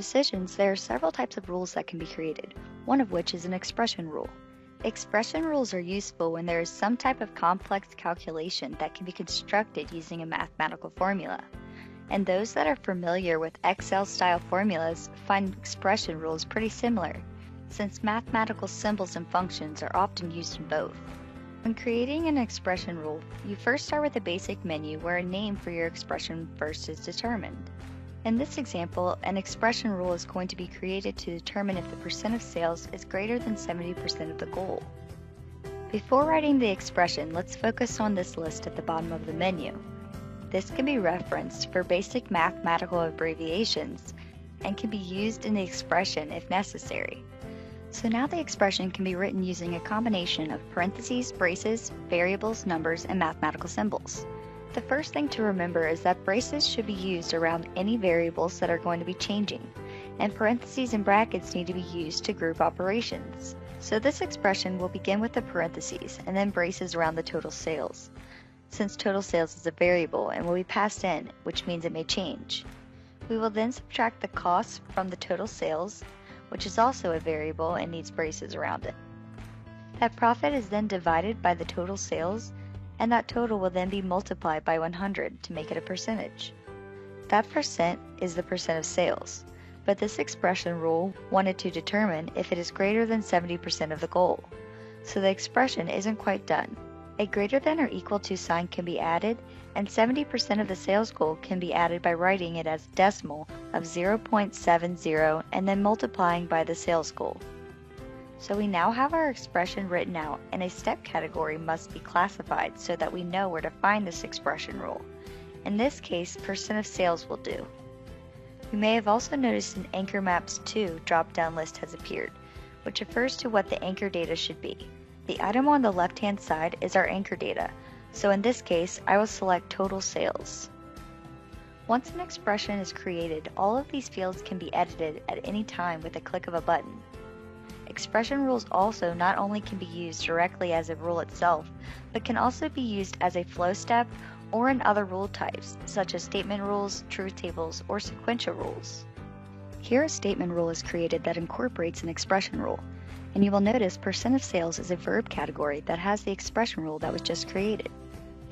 decisions, there are several types of rules that can be created, one of which is an expression rule. Expression rules are useful when there is some type of complex calculation that can be constructed using a mathematical formula. And those that are familiar with Excel style formulas find expression rules pretty similar, since mathematical symbols and functions are often used in both. When creating an expression rule, you first start with a basic menu where a name for your expression first is determined. In this example, an expression rule is going to be created to determine if the percent of sales is greater than 70% of the goal. Before writing the expression, let's focus on this list at the bottom of the menu. This can be referenced for basic mathematical abbreviations and can be used in the expression if necessary. So now the expression can be written using a combination of parentheses, braces, variables, numbers, and mathematical symbols. The first thing to remember is that braces should be used around any variables that are going to be changing, and parentheses and brackets need to be used to group operations. So this expression will begin with the parentheses and then braces around the total sales, since total sales is a variable and will be passed in, which means it may change. We will then subtract the cost from the total sales, which is also a variable and needs braces around it. That profit is then divided by the total sales and that total will then be multiplied by 100 to make it a percentage. That percent is the percent of sales, but this expression rule wanted to determine if it is greater than 70% of the goal. So the expression isn't quite done. A greater than or equal to sign can be added, and 70% of the sales goal can be added by writing it as decimal of 0.70 and then multiplying by the sales goal. So we now have our expression written out and a step category must be classified so that we know where to find this expression rule. In this case, percent of sales will do. You may have also noticed an Anchor Maps 2 drop-down list has appeared, which refers to what the anchor data should be. The item on the left-hand side is our anchor data, so in this case, I will select total sales. Once an expression is created, all of these fields can be edited at any time with a click of a button. Expression rules also not only can be used directly as a rule itself, but can also be used as a flow step or in other rule types, such as statement rules, truth tables, or sequential rules. Here a statement rule is created that incorporates an expression rule, and you will notice percent of sales is a verb category that has the expression rule that was just created.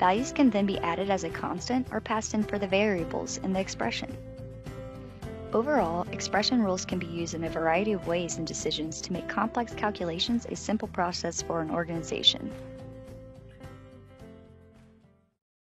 Values can then be added as a constant or passed in for the variables in the expression. Overall, expression rules can be used in a variety of ways in decisions to make complex calculations a simple process for an organization.